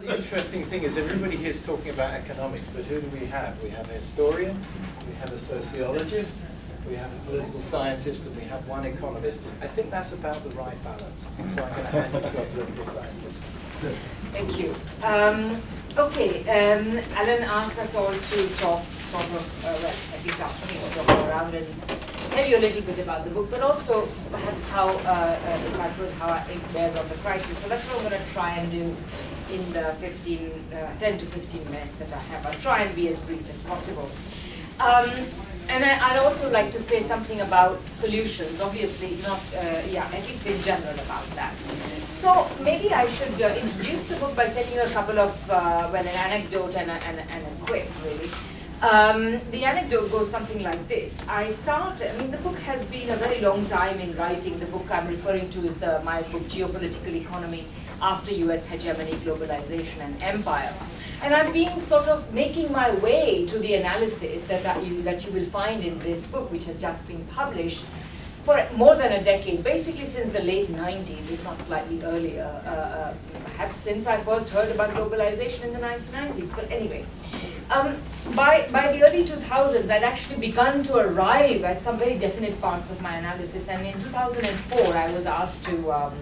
the interesting thing is everybody here is talking about economics, but who do we have? We have a historian, we have a sociologist, we have a political scientist, and we have one economist. I think that's about the right balance. So I'm going to hand you to a political scientist. Thank you. Um, okay, um, Alan asked us all to talk sort of, uh, well, at least asked me to talk around and tell you a little bit about the book, but also perhaps how, uh, uh, if I could, how it bears on the crisis. So that's what I'm going to try and do in the 15, uh, 10 to 15 minutes that I have. I'll try and be as brief as possible. Um, and I, would also like to say something about solutions, obviously not, uh, yeah, at least in general about that. So maybe I should uh, introduce the book by telling you a couple of, uh, well, an anecdote and a, and a, and a quip, really. Um, the anecdote goes something like this. I started, I mean, the book has been a very long time in writing. The book I'm referring to is my book, Geopolitical Economy After US Hegemony, Globalization and Empire. And I've been sort of making my way to the analysis that, I, you, that you will find in this book, which has just been published for more than a decade, basically since the late 90s, if not slightly earlier, uh, uh, perhaps since I first heard about globalization in the 1990s. But anyway, um, by, by the early 2000s, I'd actually begun to arrive at some very definite parts of my analysis. And in 2004, I was asked to um,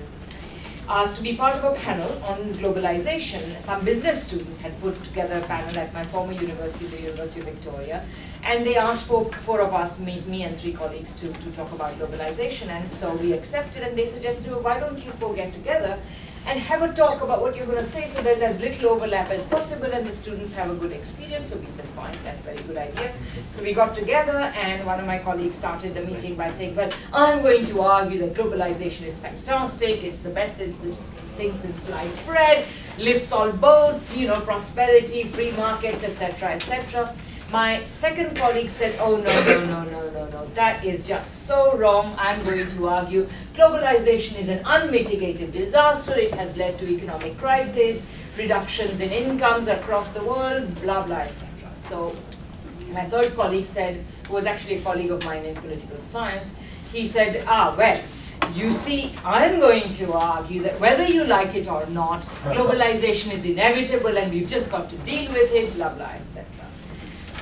asked to be part of a panel on globalization. Some business students had put together a panel at my former university, the University of Victoria, and they asked for four of us, me, me and three colleagues, to, to talk about globalization. And so we accepted, and they suggested, well, why don't you four get together and have a talk about what you're going to say so there's as little overlap as possible and the students have a good experience. So we said, fine, that's a very good idea. So we got together and one of my colleagues started the meeting by saying, well, I'm going to argue that globalization is fantastic, it's the best it's the thing since sliced bread, lifts all boats, you know, prosperity, free markets, etc., etc. My second colleague said, oh, no, no, no, no, no, no, that is just so wrong. I'm going to argue globalization is an unmitigated disaster. It has led to economic crisis, reductions in incomes across the world, blah, blah, etc. So my third colleague said, who was actually a colleague of mine in political science, he said, ah, well, you see, I'm going to argue that whether you like it or not, globalization is inevitable and we've just got to deal with it, blah, blah, etc.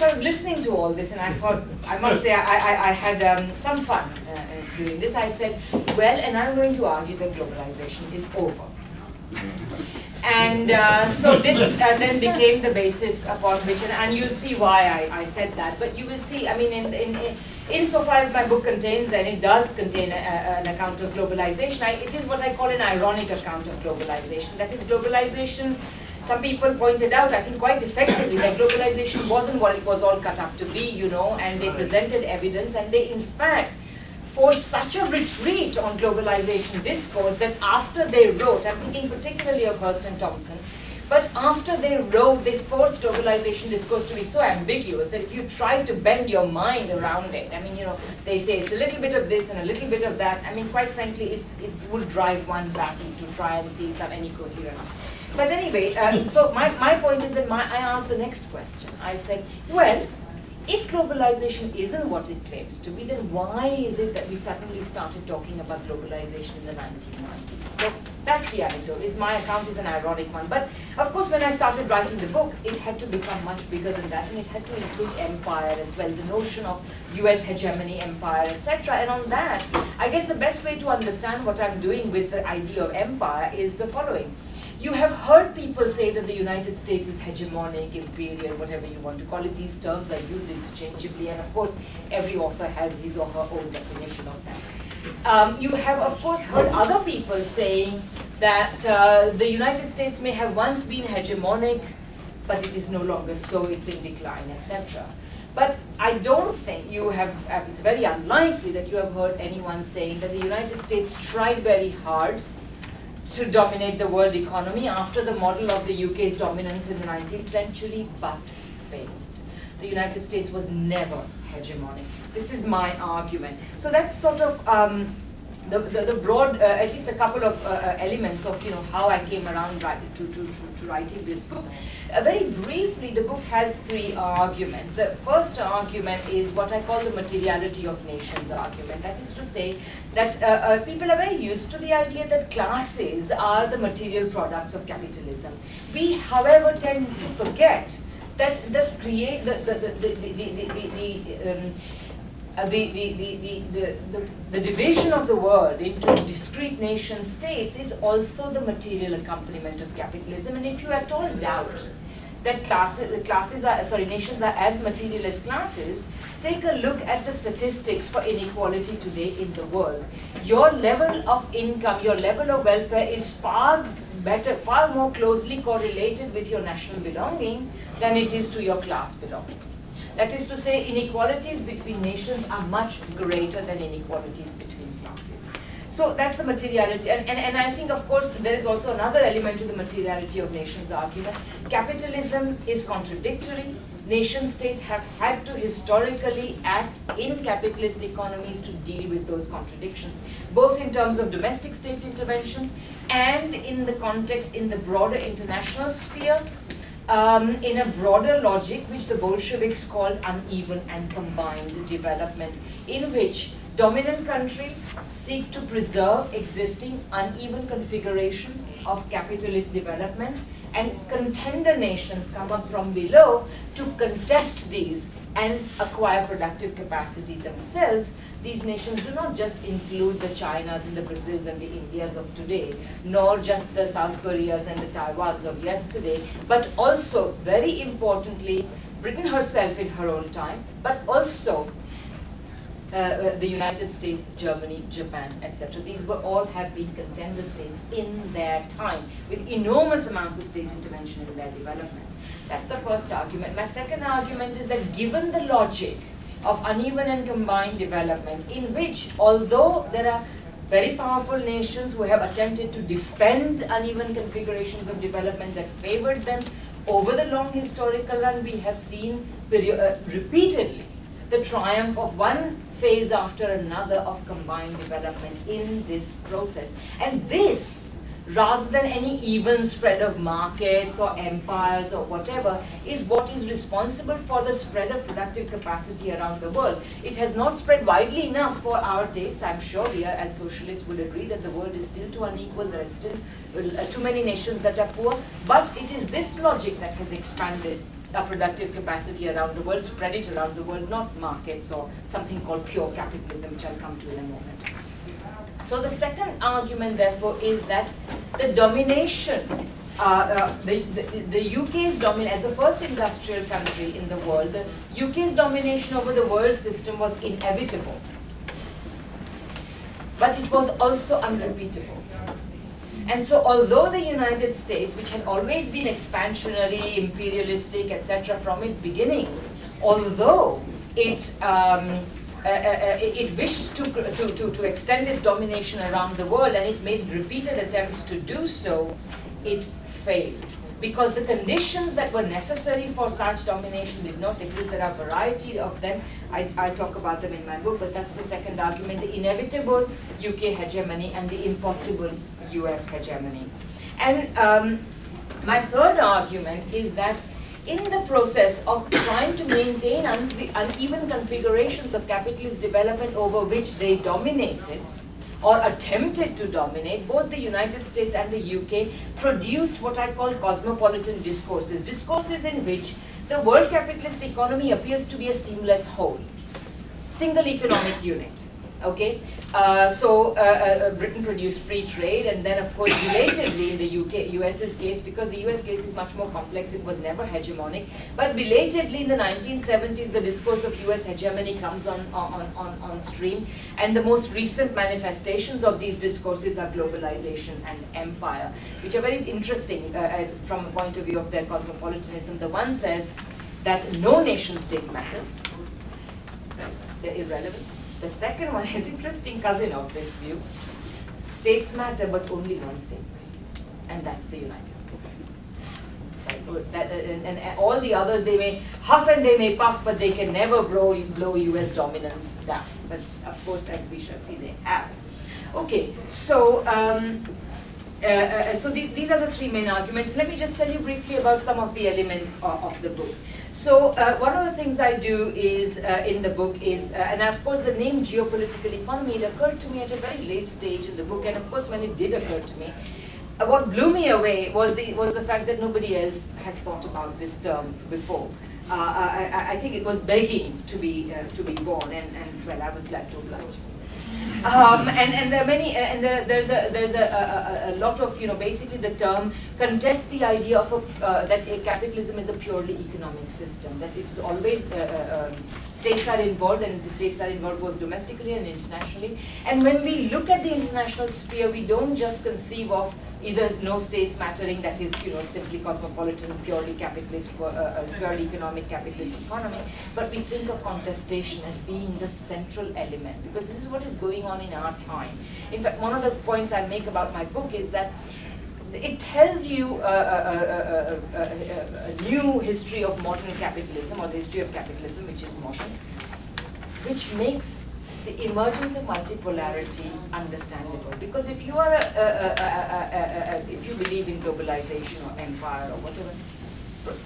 I was listening to all this and I thought, I must say, I, I, I had um, some fun uh, doing this. I said, well, and I'm going to argue that globalization is over. And uh, so this uh, then became the basis upon which, and, and you'll see why I, I said that, but you will see, I mean, in, in, in insofar as my book contains, and it does contain a, a, an account of globalization, I, it is what I call an ironic account of globalization. That is, globalization some people pointed out, I think quite effectively, that globalization wasn't what it was all cut up to be, you know, and they presented evidence, and they in fact forced such a retreat on globalization discourse that after they wrote, I'm thinking particularly of Hirst and Thompson, but after they wrote, they forced globalization discourse to be so ambiguous that if you try to bend your mind around it, I mean, you know, they say it's a little bit of this and a little bit of that. I mean, quite frankly, it's, it will drive one batty to try and see some any coherence. But anyway, uh, so my, my point is that my, I asked the next question. I said, well, if globalization isn't what it claims to be, then why is it that we suddenly started talking about globalization in the 1990s? So that's the anecdote. It, my account is an ironic one. But of course, when I started writing the book, it had to become much bigger than that, and it had to include empire as well, the notion of US hegemony, empire, etc. And on that, I guess the best way to understand what I'm doing with the idea of empire is the following. You have heard people say that the United States is hegemonic, imperial, whatever you want to call it. These terms are used interchangeably, and of course, every author has his or her own definition of that. Um, you have, of course, heard other people saying that uh, the United States may have once been hegemonic, but it is no longer so, it's in decline, etc. But I don't think you have, uh, it's very unlikely that you have heard anyone saying that the United States tried very hard to dominate the world economy after the model of the UK's dominance in the 19th century, but failed. The United States was never hegemonic. This is my argument. So that's sort of um, the, the, the, broad, uh, at least a couple of uh, uh, elements of you know how I came around to, to, to, to writing this book. Uh, very briefly, the book has three arguments. The first argument is what I call the materiality of nations argument. That is to say that uh, uh, people are very used to the idea that classes are the material products of capitalism. We, however, tend to forget that the create the the the the, the, the, the um, Uh, the, the, the, the, the, the, division of the world into discrete nation states is also the material accompaniment of capitalism. And if you at all doubt that classes, classes are, sorry, nations are as material as classes, take a look at the statistics for inequality today in the world. Your level of income, your level of welfare is far better, far more closely correlated with your national belonging than it is to your class belonging. That is to say, inequalities between nations are much greater than inequalities between classes. So that's the materiality. And, and, and I think, of course, there is also another element to the materiality of nations argument. Capitalism is contradictory. Nation states have had to historically act in capitalist economies to deal with those contradictions, both in terms of domestic state interventions and in the context in the broader international sphere um, in a broader logic which the Bolsheviks called uneven and combined development, in which dominant countries seek to preserve existing uneven configurations of capitalist development and contender nations come up from below to contest these and acquire productive capacity themselves. These nations do not just include the Chinas and the Brazils and the Indias of today, nor just the South Koreas and the Taiwans of yesterday, but also, very importantly, Britain herself in her own time, but also uh, uh, the United States, Germany, Japan, etc. These were all have been contender states in their time, with enormous amounts of state intervention in their development. That's the first argument. My second argument is that given the logic of uneven and combined development in which, although there are very powerful nations who have attempted to defend uneven configurations of development that favored them over the long historical run, we have seen uh, repeatedly the triumph of one phase after another of combined development in this process. And this rather than any even spread of markets or empires or whatever, is what is responsible for the spread of productive capacity around the world. It has not spread widely enough for our taste. I'm sure we are, as socialists would agree that the world is still too unequal, there are still uh, too many nations that are poor, but it is this logic that has expanded our productive capacity around the world, spread it around the world, not markets or something called pure capitalism, which I'll come to in a moment. So the second argument, therefore, is that the domination, uh, uh, the, the, the UK's domination, as the first industrial country in the world, the UK's domination over the world system was inevitable. But it was also unrepeatable. And so although the United States, which had always been expansionary, imperialistic, etc. from its beginnings, although it um, uh, uh, uh it wished to, to, to, to extend its domination around the world and it made repeated attempts to do so, it failed. Because the conditions that were necessary for such domination did not exist. There are a variety of them. I, I talk about them in my book, but that's the second argument, the inevitable UK hegemony and the impossible US hegemony. And um, my third argument is that in the process of trying to maintain uneven configurations of capitalist development over which they dominated, or attempted to dominate, both the United States and the UK produced what I call cosmopolitan discourses, discourses in which the world capitalist economy appears to be a seamless whole, single economic unit. Okay, uh, so uh, uh, Britain produced free trade, and then of course belatedly in the UK, US's case, because the US case is much more complex, it was never hegemonic. But belatedly in the 1970s, the discourse of US hegemony comes on, on, on, on stream, and the most recent manifestations of these discourses are globalization and empire, which are very interesting uh, uh, from a point of view of their cosmopolitanism. The one says that no nation state matters, they're irrelevant the second one is interesting cousin of this view. States matter, but only one state, and that's the United States. Right? That, and, and, all the others, they may huff and they may puff, but they can never blow, blow U.S. dominance down. But of course, as we shall see, they have. Okay, so um, uh, uh, so these, these are the three main arguments. Let me just tell you briefly about some of the elements of, of the book. So uh, one of the things I do is uh, in the book is, uh, and of course the name geopolitical economy, it occurred to me at a very late stage in the book, and of course when it did occur to me, uh, what blew me away was the, was the fact that nobody else had thought about this term before. I, I, think it was begging to be, to be born, and, and well, I was glad to oblige. Um, and, and there are many, uh, and there, there's, a, there's a, a, a, lot of, you know, basically the term contests the idea of a, uh, that capitalism is a purely economic system, that it's always, uh, uh, um, states are involved and the states are involved both domestically and internationally. And when we look at the international sphere, we don't just conceive of either no states mattering, that is, you know, simply cosmopolitan, purely capitalist, uh, uh, purely economic capitalist economy, but we think of contestation as being the central element, because this is what is going on in our time. In fact, one of the points I make about my book is that it tells you a, a, a, a, new history of modern capitalism, or the history of capitalism, which is modern, which makes the emergence of multipolarity understandable. Because if you are a, a, a, if you believe in globalization or empire or whatever,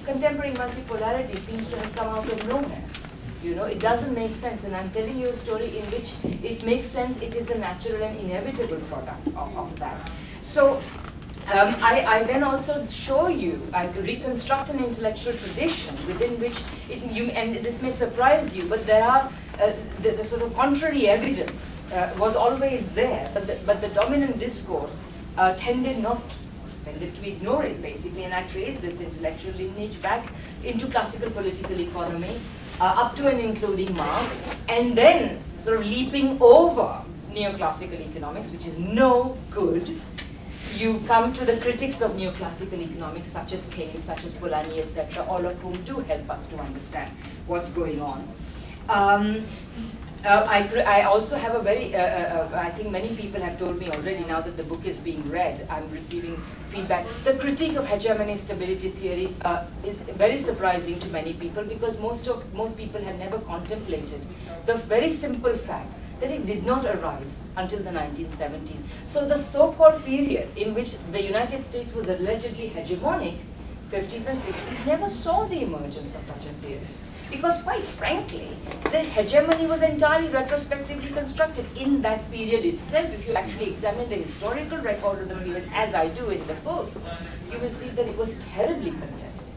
contemporary multipolarity seems to have come out of nowhere. You know, it doesn't make sense. And I'm telling you a story in which it makes sense. It is the natural and inevitable product of, of that. So um, I, I, then also show you, I reconstruct an intellectual tradition within which, it, you, and this may surprise you, but there are uh, the, the, sort of contrary evidence uh, was always there, but the, but the dominant discourse uh, tended not tended to ignore it basically, and I trace this intellectual lineage back into classical political economy, uh, up to and including Marx, and then sort of leaping over neoclassical economics, which is no good. You come to the critics of neoclassical economics, such as Keynes, such as Polanyi, etc., all of whom do help us to understand what's going on. Um, uh, I, I, also have a very, uh, uh, uh, I think many people have told me already now that the book is being read, I'm receiving feedback. The critique of hegemony stability theory uh, is very surprising to many people because most of most people have never contemplated the very simple fact that it did not arise until the 1970s. So the so-called period in which the United States was allegedly hegemonic, 50s and 60s, never saw the emergence of such a theory. Because quite frankly, the hegemony was entirely retrospectively constructed in that period itself. If you actually examine the historical record of the period, as I do in the book, you will see that it was terribly contested.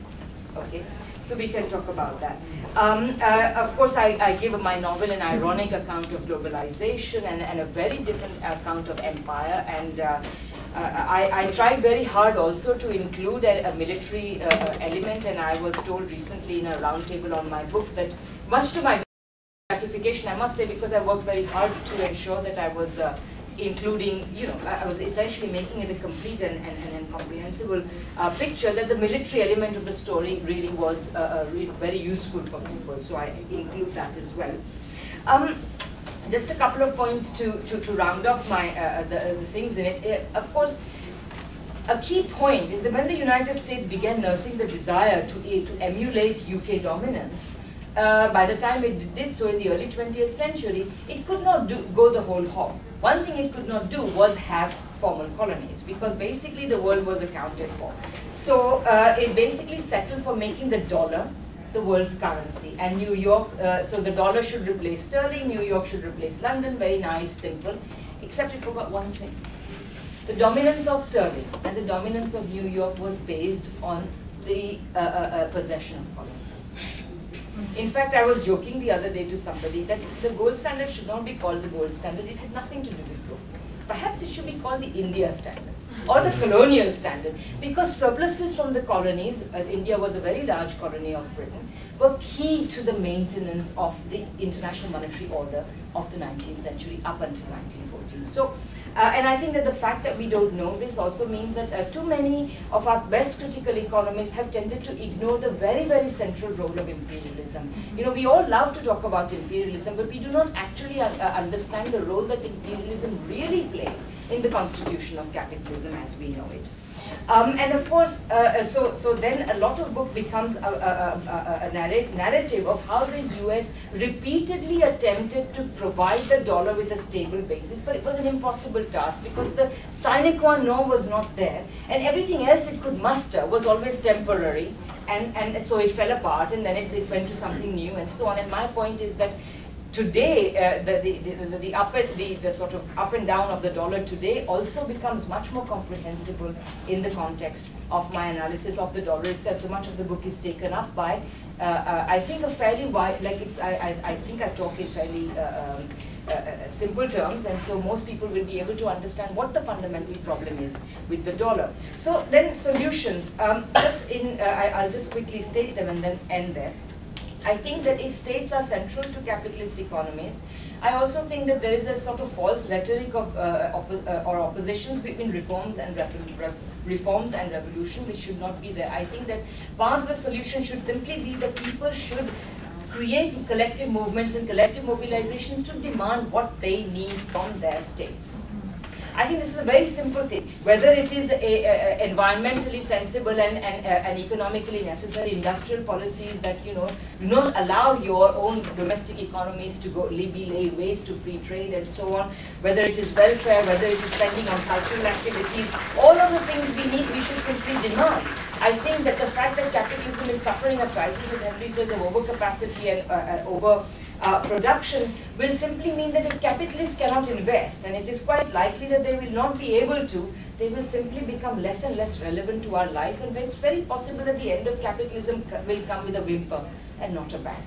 Okay? So we can talk about that. Um, uh, of course, I, I, give my novel an ironic account of globalization and, and a very different account of empire. And uh, I, I, tried very hard also to include a, a military uh, element, and I was told recently in a roundtable on my book that, much to my gratification, I must say, because I worked very hard to ensure that I was uh, including, you know, I was essentially making it a complete and, and, and comprehensible uh, picture that the military element of the story really was uh, uh very useful for people. So I include that as well. Um, just a couple of points to, to, to round off my uh, the, the, things in it. it. Of course, a key point is that when the United States began nursing the desire to, to emulate UK dominance, uh, by the time it did so in the early 20th century, it could not do, go the whole hog. One thing it could not do was have formal colonies because basically the world was accounted for. So uh, it basically settled for making the dollar the world's currency. And New York, uh, so the dollar should replace sterling, New York should replace London, very nice, simple, except it forgot one thing. The dominance of sterling and the dominance of New York was based on the uh, uh, uh possession of colonies. In fact, I was joking the other day to somebody that the gold standard should not be called the gold standard. It had nothing to do with gold. Perhaps it should be called the India standard or the colonial standard because surpluses from the colonies, uh, India was a very large colony of Britain, were key to the maintenance of the international monetary order of the 19th century up until 1914. So uh, and I think that the fact that we don't know this also means that uh, too many of our best critical economists have tended to ignore the very, very central role of imperialism. You know, we all love to talk about imperialism, but we do not actually uh, uh understand the role that imperialism really played in the constitution of capitalism as we know it. Um, and of course, uh, uh so, so then a lot of book becomes a, a, a, a narrative of how the US repeatedly attempted to provide the dollar with a stable basis, but it was an impossible task because the sine qua non was not there, and everything else it could muster was always temporary, and, and so it fell apart, and then it, it went to something new, and so on. And my point is that today, uh, the, the, the, the, up and, the, the sort of up and down of the dollar today also becomes much more comprehensible in the context of my analysis of the dollar itself. So much of the book is taken up by, uh, uh, I think, a fairly wide, like it's, I, I, I think I talk in fairly uh, um, uh, uh, simple terms, and so most people will be able to understand what the fundamental problem is with the dollar. So then solutions, um, just in, I, I'll just quickly state them and then end there. I think that if states are central to capitalist economies, I also think that there is a sort of false rhetoric of uh, oppo uh, or oppositions between reforms and reforms and revolution, which should not be there. I think that part of the solution should simply be that people should create collective movements and collective mobilizations to demand what they need from their states. I think this is a very simple thing. Whether it is a, a, a environmentally sensible and, and, uh, and economically necessary industrial policies that you know do not allow your own domestic economies to go be laid waste to free trade and so on. Whether it is welfare, whether it is spending on cultural activities, all of the things we need, we should simply demand. I think that the fact that capitalism is suffering a crisis, as Henry says, of overcapacity and uh, uh, over uh, production will simply mean that if capitalists cannot invest, and it is quite likely that they will not be able to, they will simply become less and less relevant to our life, and it's very possible that the end of capitalism will come with a whimper and not a bang.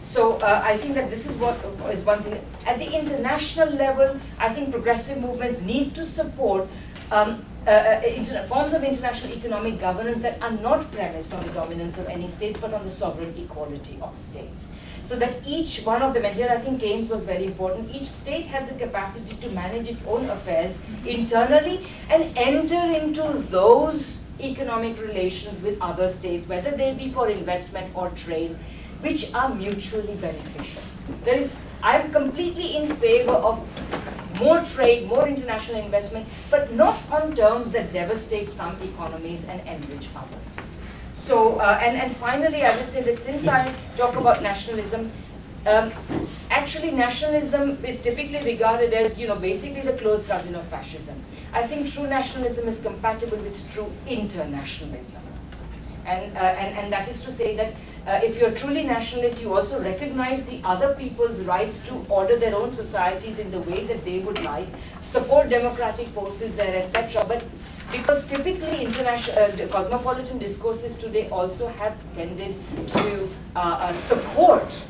So uh, I think that this is what is one thing. At the international level, I think progressive movements need to support um, uh, uh, forms of international economic governance that are not premised on the dominance of any states, but on the sovereign equality of states so that each one of them, and here I think Keynes was very important, each state has the capacity to manage its own affairs internally and enter into those economic relations with other states, whether they be for investment or trade, which are mutually beneficial. There is, I'm completely in favor of more trade, more international investment, but not on terms that devastate some economies and enrich others. So, uh, and, and finally, I would say that since I talk about nationalism, um, actually nationalism is typically regarded as, you know, basically the close cousin of fascism. I think true nationalism is compatible with true internationalism. And, uh, and, and that is to say that uh, if you're truly nationalist, you also recognize the other people's rights to order their own societies in the way that they would like, support democratic forces there, etc. But because typically international uh, cosmopolitan discourses today also have tended to uh, uh, support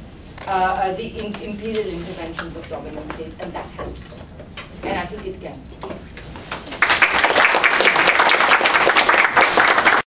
uh, uh, the in imperial interventions of dominant states, and that has to stop. And I think it can stop.